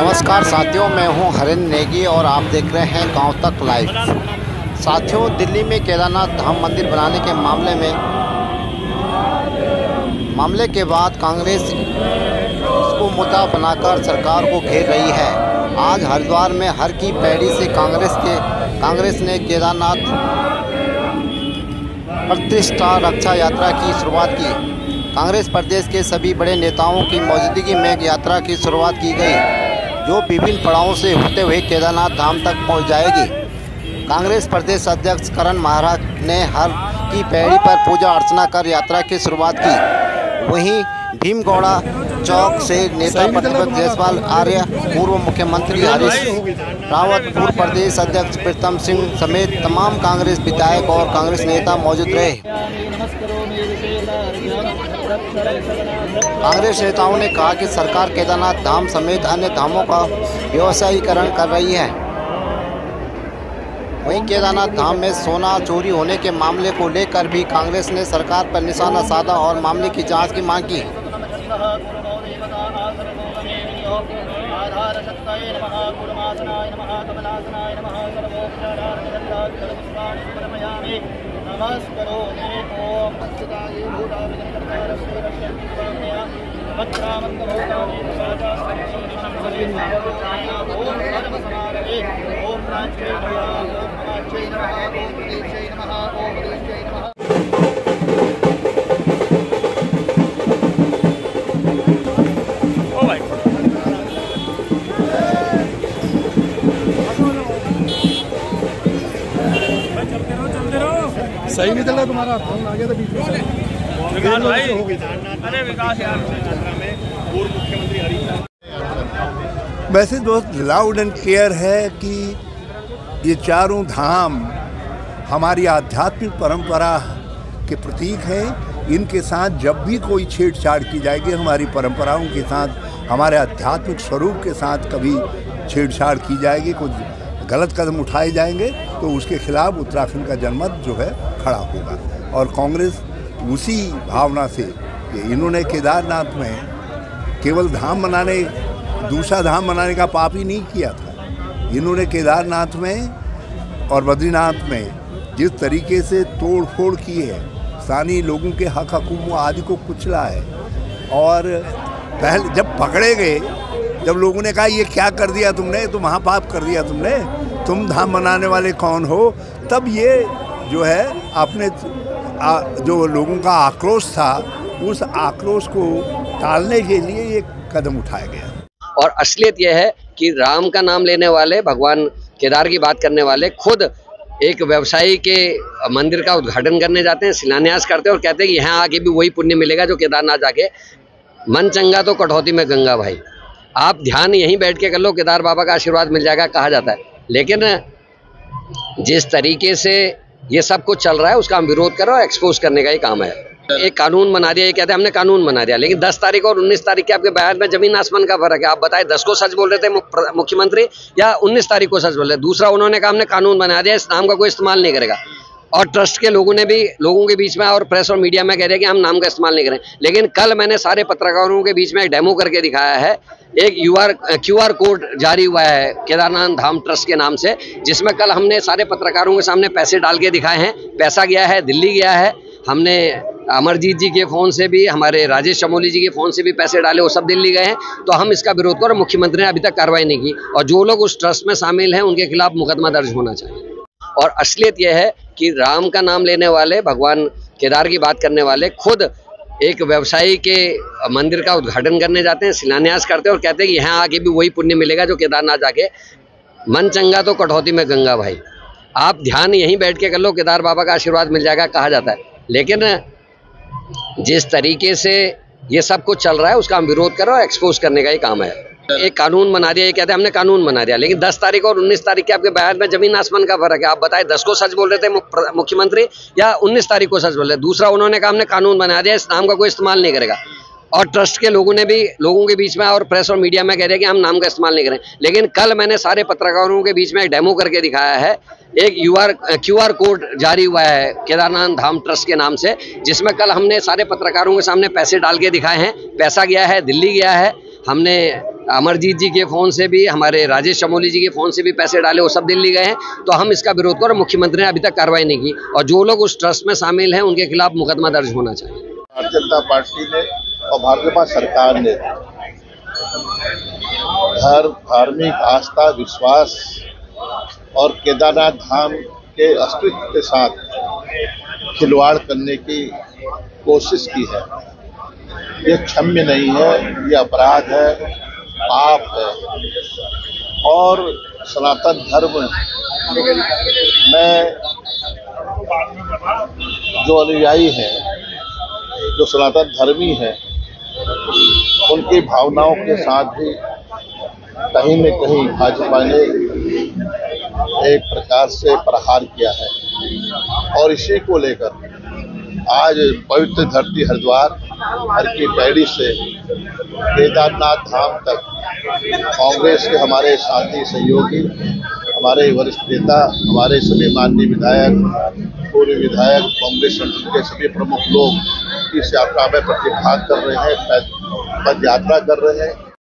नमस्कार साथियों, मैं हूँ हरिंद नेगी और आप देख रहे हैं गाँव तक लाइव साथियों, दिल्ली में केदारनाथ धाम मंदिर बनाने के मामले में मामले के बाद कांग्रेस इसको मुद्दा बनाकर सरकार को घेर रही है। आज हरिद्वार में हर की पैड़ी से कांग्रेस के कांग्रेस ने केदारनाथ प्रतिष्ठा रक्षा यात्रा की शुरुआत की। कांग्रेस प्रदेश के सभी बड़े नेताओं की मौजूदगी में यात्रा की शुरुआत की गई। जो विभिन्न पड़ावों से होते हुए केदारनाथ धाम तक पहुँच जाएगी। कांग्रेस प्रदेश अध्यक्ष करण महाराज ने हर की पैड़ी पर पूजा अर्चना कर यात्रा की शुरुआत की। वहीं भीमगौड़ा चौक से नेता प्रतिपक्ष जयसवाल आर्य पूर्व मुख्यमंत्री हरीश रावत पूर्व प्रदेश अध्यक्ष प्रीतम सिंह समेत तमाम कांग्रेस विधायक और कांग्रेस नेता मौजूद रहे। कांग्रेस नेताओं ने कहा कि सरकार केदारनाथ धाम समेत अन्य धामों का व्यवसायीकरण कर रही है। वहीं केदारनाथ धाम में सोना चोरी होने के मामले को लेकर भी कांग्रेस ने सरकार पर निशाना साधा और मामले की जाँच की मांग की। ॐ सही नहीं चल रहा तुम्हारा फ़ोन आ गया था बीच में विकास भाई। अरे विकास यार। पूर्व मुख्यमंत्री हरीश वैसे दोस्त लाउड एंड क्लियर है कि ये चारों धाम हमारी आध्यात्मिक परंपरा के प्रतीक हैं। इनके साथ जब भी कोई छेड़छाड़ की जाएगी हमारी परंपराओं के साथ हमारे आध्यात्मिक स्वरूप के साथ कभी छेड़छाड़ की जाएगी। कुछ गलत कदम उठाए जाएँगे तो उसके खिलाफ उत्तराखंड का जनमत जो है खड़ा होगा। और कांग्रेस उसी भावना से कि इन्होंने केदारनाथ में केवल धाम बनाने दूसरा धाम बनाने का पाप ही नहीं किया था। इन्होंने केदारनाथ में और बद्रीनाथ में जिस तरीके से तोड़ फोड़ की है, स्थानीय लोगों के हक हकूक आदि को कुचला है, और पहले जब पकड़े गए जब लोगों ने कहा ये क्या कर दिया तुमने? तो महापाप कर दिया तुमने। तुम धाम बनाने वाले कौन हो? तब ये जो है अपने आ, जो लोगों का आक्रोश था उस आक्रोश को टालने के लिए ये कदम उठाया गया। और असलियत यह है कि राम का नाम लेने वाले भगवान केदार की बात करने वाले खुद एक व्यवसायी के मंदिर का उद्घाटन करने जाते हैं शिलान्यास करते हैं और कहते हैं कि यहाँ आके भी वही पुण्य मिलेगा जो केदारनाथ जाके। मन चंगा तो कटौती में गंगा भाई। आप ध्यान यहीं बैठ के कर लो, केदार बाबा का आशीर्वाद मिल जाएगा, कहा जाता है। लेकिन जिस तरीके से ये सब कुछ चल रहा है, उसका हम विरोध कर रहे हैं एक्सपोज करने का ही काम है। एक कानून बना दिया, ये कहते हैं, हमने कानून बना दिया, लेकिन 10 तारीख और 19 तारीख के आपके बयान में ज़मीन आसमान का फ़र्क है। आप बताए 10 को सच बोल रहे थे मुख्यमंत्री, या 19 तारीख को सच बोल रहे दूसरा उन्होंने कहा, हमने कानून बना दिया, इस नाम का कोई इस्तेमाल नहीं करेगा। और ट्रस्ट के लोगों ने भी, लोगों के बीच में और प्रेस और मीडिया में कह रहे हैं कि हम नाम का इस्तेमाल नहीं करें। लेकिन कल मैंने सारे पत्रकारों के बीच में एक डेमो करके दिखाया है। एक U R Q R code जारी हुआ है, केदारनाथ धाम ट्रस्ट के नाम से, जिसमें कल हमने सारे पत्रकारों के सामने पैसे डाल के दिखाए हैं। पैसा गया है, दिल्ली गया है। हमने अमरजीत जी के फ़ोन से भी, हमारे राजेश चमोली जी के फ़ोन से भी पैसे डाले, वो सब दिल्ली गए हैं। तो हम इसका विरोध कर मुख्यमंत्री ने अभी तक कार्रवाई नहीं की। और जो लोग उस ट्रस्ट में शामिल हैं, उनके खिलाफ मुकदमा दर्ज होना चाहिए। और असलियत यह है कि राम का नाम लेने वाले, भगवान केदार की बात करने वाले खुद एक व्यवसायी के मंदिर का उद्घाटन करने जाते हैं, शिलान्यास करते हैं और कहते हैं कि यहाँ आके भी वही पुण्य मिलेगा जो केदारनाथ जाके। मन चंगा तो कटौती में गंगा भाई। आप ध्यान यहीं बैठ के कर लो, केदार बाबा का आशीर्वाद मिल जाएगा, कहा जाता है। लेकिन जिस तरीके से ये सब कुछ चल रहा है, उसका हम विरोध कर रहे हैं एक्सपोज करने का ही काम है। एक कानून बना दिया, ये कहते हैं हमने कानून बना दिया। लेकिन 10 तारीख और 19 तारीख के आपके बयान में ज़मीन आसमान का फ़र्क है। आप बताए 10 को सच बोल रहे थे मुख्यमंत्री, या 19 तारीख को सच बोल रहे दूसरा, उन्होंने कहा हमने कानून बना दिया, इस नाम का कोई इस्तेमाल नहीं करेगा। और ट्रस्ट के लोगों ने भी, लोगों के बीच में और प्रेस और मीडिया में कह रहे हैं कि हम नाम का इस्तेमाल नहीं करें। लेकिन कल मैंने सारे पत्रकारों के बीच में एक डेमो करके दिखाया है। एक U R Q R code जारी हुआ है, केदारनाथ धाम ट्रस्ट के नाम से, जिसमें कल हमने सारे पत्रकारों के सामने पैसे डाल के दिखाए हैं। पैसा गया है, दिल्ली गया है। हमने अमरजीत जी के फ़ोन से भी, हमारे राजेश चमोली जी के फ़ोन से भी पैसे डाले, वो सब दिल्ली गए हैं। तो हम इसका विरोध कर मुख्यमंत्री ने अभी तक कार्रवाई नहीं की। और जो लोग उस ट्रस्ट में शामिल हैं, उनके खिलाफ मुकदमा दर्ज होना चाहिए। भारतीय जनता पार्टी ने और जनता सरकार ने धर्म धार्मिक आस्था, विश्वास और केदारनाथ धाम के अस्तित्व के साथ खिलवाड़ करने की कोशिश की है। ये क्षम्य नहीं है, ये अपराध है। पाप है और सनातन धर्म में जो अनुयायी हैं, जो सनातन धर्मी हैं, उनकी भावनाओं के साथ भी कहीं न कहीं भाजपा ने एक प्रकार से प्रहार किया है। और इसी को लेकर आज पवित्र धरती हरिद्वार, हर की पैड़ी से केदारनाथ धाम तक। कांग्रेस के हमारे साथी सहयोगी, हमारे वरिष्ठ नेता, हमारे सभी माननीय विधायक, पूर्व विधायक, कांग्रेस संगठन के सभी प्रमुख लोग इस यात्रा में प्रतिभाग कर रहे हैं, पद यात्रा कर रहे हैं।